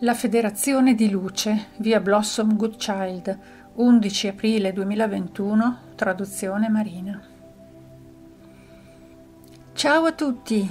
La Federazione di Luce, via Blossom Goodchild, 11 aprile 2021, traduzione Marina. Ciao a tutti!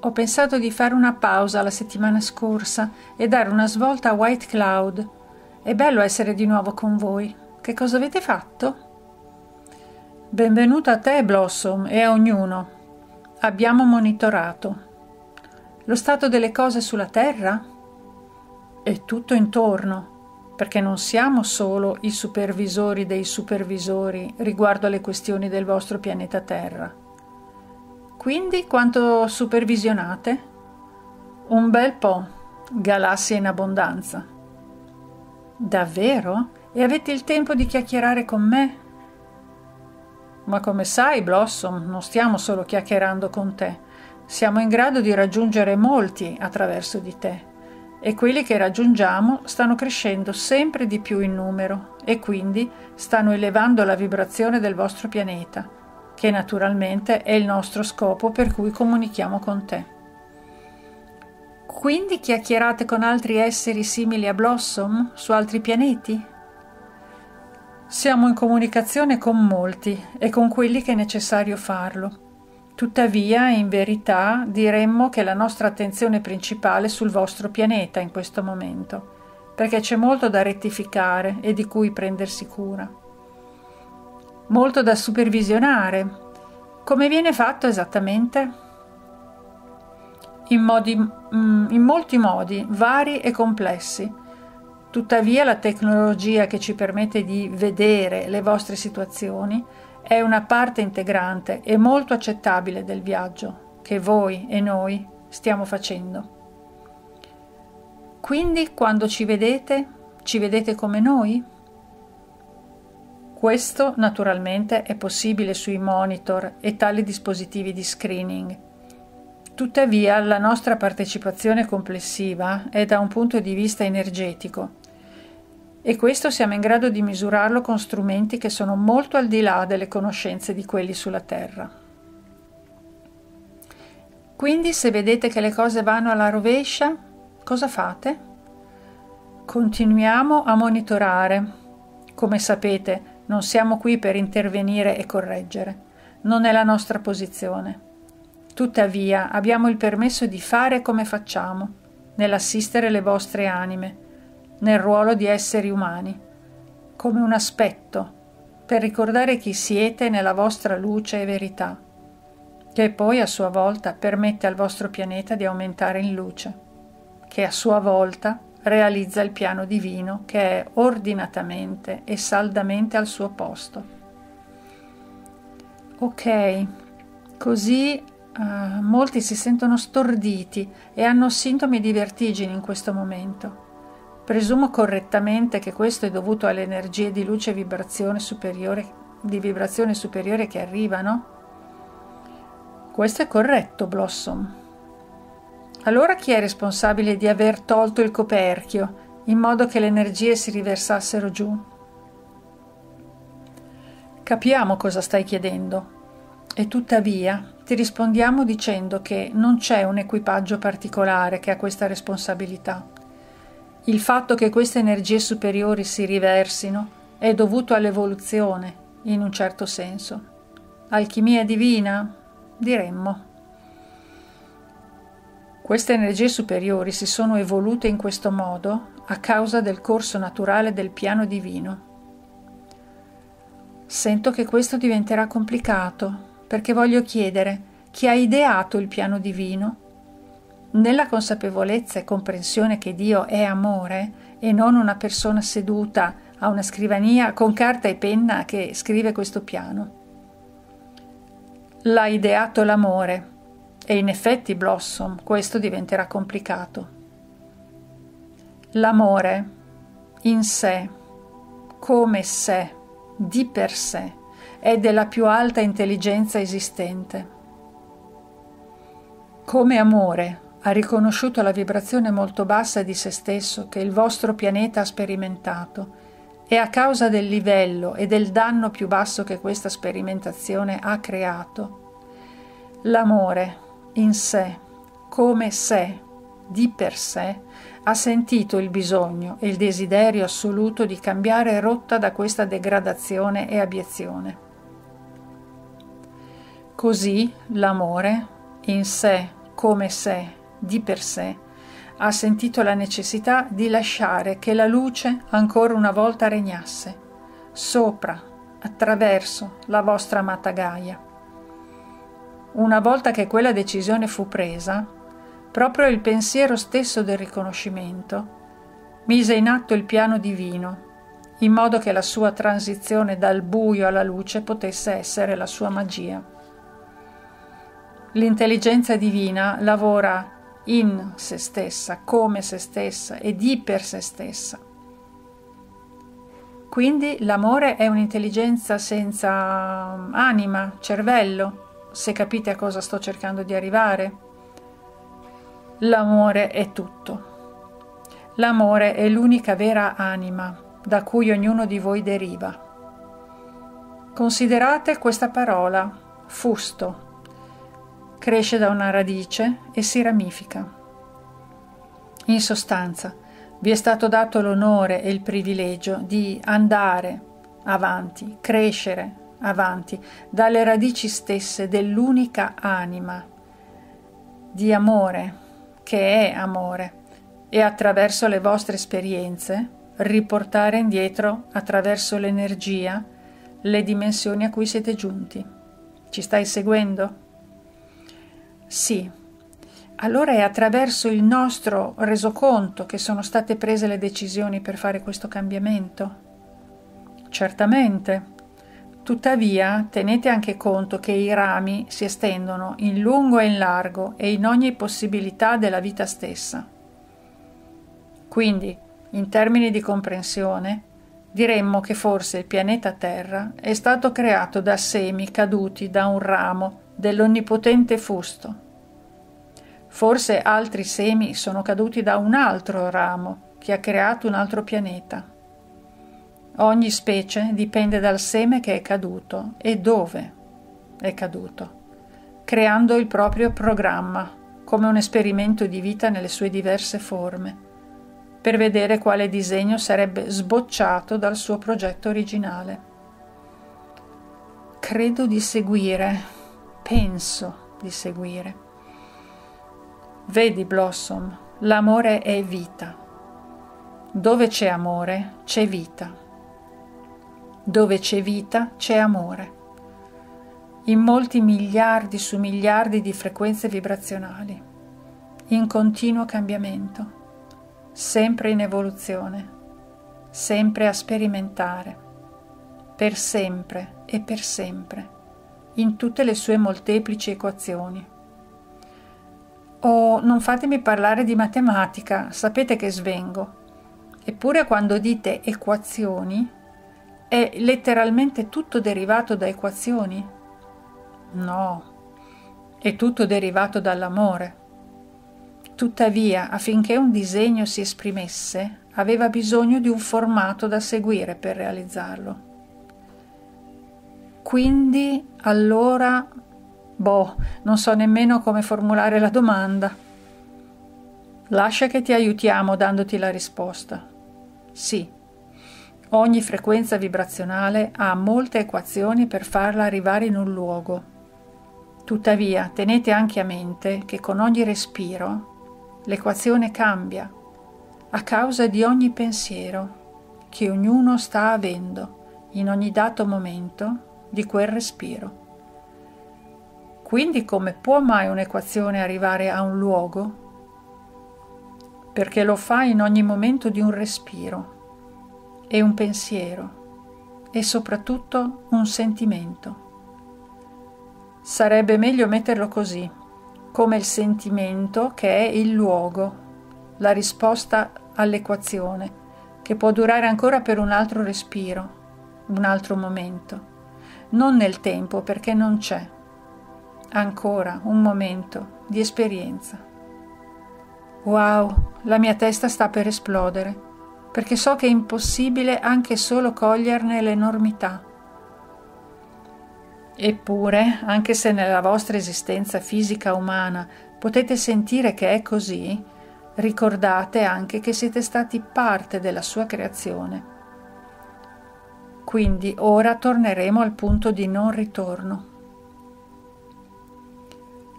Ho pensato di fare una pausa la settimana scorsa e dare una svolta a White Cloud. È bello essere di nuovo con voi. Che cosa avete fatto? Benvenuta a te, Blossom, e a ognuno. Abbiamo monitorato. Lo stato delle cose sulla Terra? È tutto intorno, perché non siamo solo i supervisori dei supervisori riguardo alle questioni del vostro pianeta Terra. Quindi quanto supervisionate? Un bel po', galassie in abbondanza. Davvero? E avete il tempo di chiacchierare con me? Ma come sai, Blossom, non stiamo solo chiacchierando con te. Siamo in grado di raggiungere molti attraverso di te e quelli che raggiungiamo stanno crescendo sempre di più in numero e quindi stanno elevando la vibrazione del vostro pianeta, che naturalmente è il nostro scopo per cui comunichiamo con te. Quindi chiacchierate con altri esseri simili a Blossom su altri pianeti? Siamo in comunicazione con molti e con quelli che è necessario farlo Tuttavia, in verità, diremmo che la nostra attenzione principale è sul vostro pianeta in questo momento, perché c'è molto da rettificare e di cui prendersi cura. Molto da supervisionare. Come viene fatto esattamente? In, modi, mm, in molti modi, vari e complessi. Tuttavia la tecnologia che ci permette di vedere le vostre situazioni è una parte integrante e molto accettabile del viaggio che voi e noi stiamo facendo. Quindi quando ci vedete, ci vedete come noi? Questo naturalmente è possibile sui monitor e tali dispositivi di screening. Tuttavia la nostra partecipazione complessiva è da un punto di vista energetico e questo siamo in grado di misurarlo con strumenti che sono molto al di là delle conoscenze di quelli sulla Terra. Quindi se vedete che le cose vanno alla rovescia, cosa fate? Continuiamo a monitorare. Come sapete, non siamo qui per intervenire e correggere. Non è la nostra posizione. Tuttavia abbiamo il permesso di fare come facciamo, nell'assistere le vostre anime nel ruolo di esseri umani, come un aspetto per ricordare chi siete nella vostra luce e verità, che poi a sua volta permette al vostro pianeta di aumentare in luce, che a sua volta realizza il piano divino che è ordinatamente e saldamente al suo posto. Ok, così uh, molti si sentono storditi e hanno sintomi di vertigine in questo momento. Presumo correttamente che questo è dovuto alle energie di luce e vibrazione superiore, di vibrazione superiore che arrivano? Questo è corretto, Blossom. Allora chi è responsabile di aver tolto il coperchio in modo che le energie si riversassero giù? Capiamo cosa stai chiedendo e tuttavia ti rispondiamo dicendo che non c'è un equipaggio particolare che ha questa responsabilità. Il fatto che queste energie superiori si riversino è dovuto all'evoluzione, in un certo senso. Alchimia divina? Diremmo. Queste energie superiori si sono evolute in questo modo a causa del corso naturale del piano divino. Sento che questo diventerà complicato perché voglio chiedere chi ha ideato il piano divino nella consapevolezza e comprensione che Dio è amore e non una persona seduta a una scrivania con carta e penna che scrive questo piano. L'ha ideato l'amore e in effetti Blossom questo diventerà complicato. L'amore in sé, come sé, di per sé, è della più alta intelligenza esistente. Come amore ha riconosciuto la vibrazione molto bassa di se stesso che il vostro pianeta ha sperimentato e a causa del livello e del danno più basso che questa sperimentazione ha creato, l'amore in sé, come sé, di per sé, ha sentito il bisogno e il desiderio assoluto di cambiare rotta da questa degradazione e abiezione. Così l'amore, in sé come sé, di per sé, ha sentito la necessità di lasciare che la luce ancora una volta regnasse, sopra, attraverso la vostra amata Gaia. Una volta che quella decisione fu presa, proprio il pensiero stesso del riconoscimento mise in atto il piano divino, in modo che la sua transizione dal buio alla luce potesse essere la sua magia. L'intelligenza divina lavora in se stessa, come se stessa e di per se stessa. Quindi l'amore è un'intelligenza senza anima, cervello, se capite a cosa sto cercando di arrivare. L'amore è tutto. L'amore è l'unica vera anima da cui ognuno di voi deriva. Considerate questa parola, fusto, cresce da una radice e si ramifica. In sostanza, vi è stato dato l'onore e il privilegio di andare avanti, crescere avanti dalle radici stesse dell'unica anima di amore, che è amore, e attraverso le vostre esperienze riportare indietro attraverso l'energia le dimensioni a cui siete giunti. Ci stai seguendo? Sì. Allora è attraverso il nostro resoconto che sono state prese le decisioni per fare questo cambiamento? Certamente. Tuttavia, tenete anche conto che i rami si estendono in lungo e in largo e in ogni possibilità della vita stessa. Quindi, in termini di comprensione, diremmo che forse il pianeta Terra è stato creato da semi caduti da un ramo dell'onnipotente fusto. Forse altri semi sono caduti da un altro ramo che ha creato un altro pianeta. Ogni specie dipende dal seme che è caduto e dove è caduto, creando il proprio programma come un esperimento di vita nelle sue diverse forme, per vedere quale disegno sarebbe sbocciato dal suo progetto originale. Credo di seguire penso di seguire. Vedi, Blossom, l'amore è vita. Dove c'è amore, c'è vita. Dove c'è vita, c'è amore. In molti miliardi su miliardi di frequenze vibrazionali, in continuo cambiamento, sempre in evoluzione, sempre a sperimentare, per sempre e per sempre in tutte le sue molteplici equazioni. Oh, non fatemi parlare di matematica, sapete che svengo. Eppure quando dite equazioni, è letteralmente tutto derivato da equazioni? No, è tutto derivato dall'amore. Tuttavia, affinché un disegno si esprimesse, aveva bisogno di un formato da seguire per realizzarlo. Quindi allora, boh, non so nemmeno come formulare la domanda. Lascia che ti aiutiamo dandoti la risposta. Sì, ogni frequenza vibrazionale ha molte equazioni per farla arrivare in un luogo. Tuttavia, tenete anche a mente che con ogni respiro l'equazione cambia a causa di ogni pensiero che ognuno sta avendo in ogni dato momento di quel respiro. Quindi come può mai un'equazione arrivare a un luogo? Perché lo fa in ogni momento di un respiro e un pensiero e soprattutto un sentimento. Sarebbe meglio metterlo così, come il sentimento che è il luogo, la risposta all'equazione, che può durare ancora per un altro respiro, un altro momento non nel tempo perché non c'è. Ancora un momento di esperienza. Wow, la mia testa sta per esplodere, perché so che è impossibile anche solo coglierne l'enormità. Eppure, anche se nella vostra esistenza fisica umana potete sentire che è così, Ricordate anche che siete stati parte della sua creazione. Quindi ora torneremo al punto di non ritorno.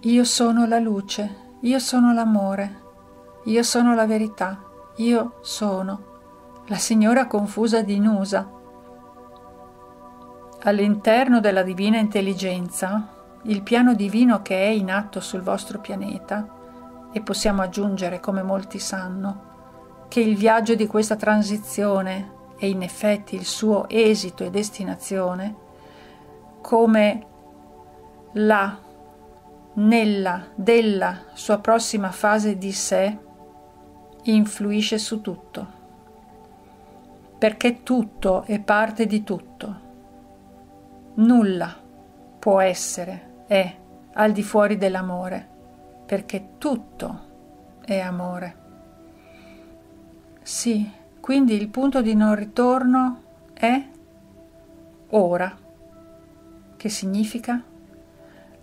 Io sono la luce, io sono l'amore, io sono la verità, io sono la signora confusa di Nusa. All'interno della divina intelligenza, il piano divino che è in atto sul vostro pianeta, e possiamo aggiungere, come molti sanno, che il viaggio di questa transizione è in effetti il suo esito e destinazione, come la, nella, della sua prossima fase di sé, influisce su tutto, perché tutto è parte di tutto. Nulla può essere, è, al di fuori dell'amore perché tutto è amore. Sì, quindi il punto di non ritorno è ora. Che significa?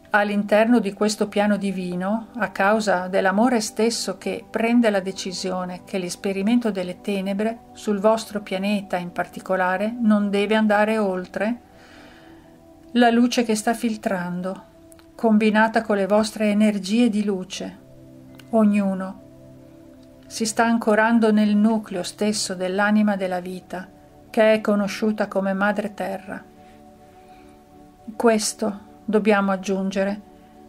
All'interno di questo piano divino, a causa dell'amore stesso che prende la decisione che l'esperimento delle tenebre sul vostro pianeta in particolare non deve andare oltre, la luce che sta filtrando combinata con le vostre energie di luce. Ognuno si sta ancorando nel nucleo stesso dell'anima della vita, che è conosciuta come Madre Terra. Questo, dobbiamo aggiungere,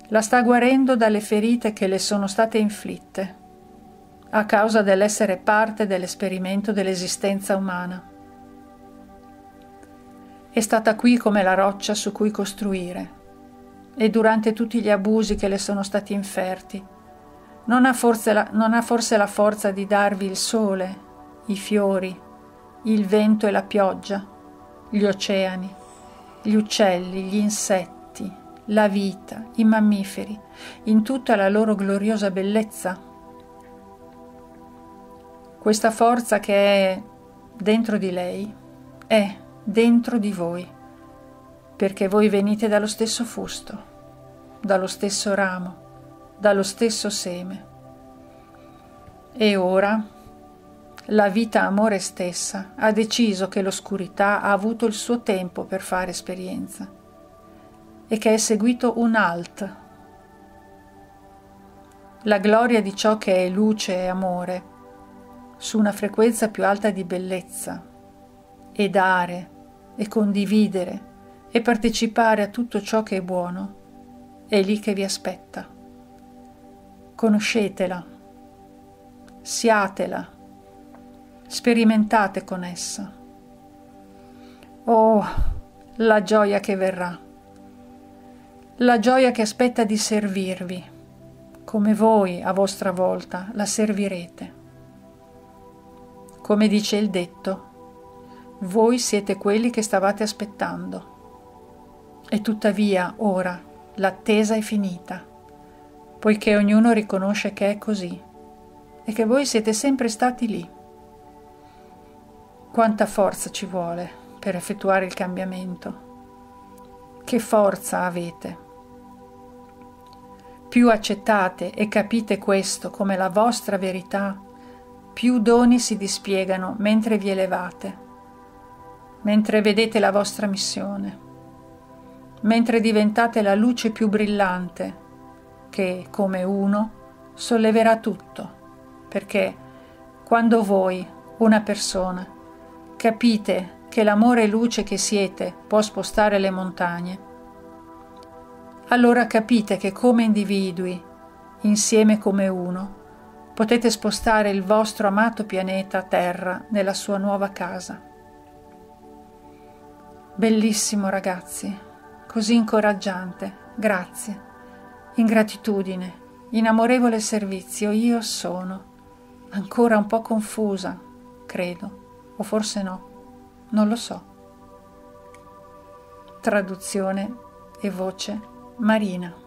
la sta guarendo dalle ferite che le sono state inflitte, a causa dell'essere parte dell'esperimento dell'esistenza umana. È stata qui come la roccia su cui costruire e durante tutti gli abusi che le sono stati inferti. Non ha, forse la, non ha forse la forza di darvi il sole, i fiori, il vento e la pioggia, gli oceani, gli uccelli, gli insetti, la vita, i mammiferi, in tutta la loro gloriosa bellezza. Questa forza che è dentro di lei è dentro di voi perché voi venite dallo stesso fusto, dallo stesso ramo, dallo stesso seme. E ora la vita amore stessa ha deciso che l'oscurità ha avuto il suo tempo per fare esperienza e che è seguito un alt. La gloria di ciò che è luce e amore su una frequenza più alta di bellezza e dare e condividere e partecipare a tutto ciò che è buono, è lì che vi aspetta. Conoscetela, siatela, sperimentate con essa. Oh, la gioia che verrà, la gioia che aspetta di servirvi, come voi a vostra volta la servirete. Come dice il detto, voi siete quelli che stavate aspettando. E tuttavia ora l'attesa è finita, poiché ognuno riconosce che è così e che voi siete sempre stati lì. Quanta forza ci vuole per effettuare il cambiamento? Che forza avete? Più accettate e capite questo come la vostra verità, più doni si dispiegano mentre vi elevate, mentre vedete la vostra missione mentre diventate la luce più brillante, che, come uno, solleverà tutto, perché quando voi, una persona, capite che l'amore e luce che siete può spostare le montagne, allora capite che come individui, insieme come uno, potete spostare il vostro amato pianeta Terra nella sua nuova casa. Bellissimo ragazzi, così incoraggiante. Grazie. In gratitudine, in amorevole servizio, io sono ancora un po' confusa, credo, o forse no, non lo so. Traduzione e voce Marina.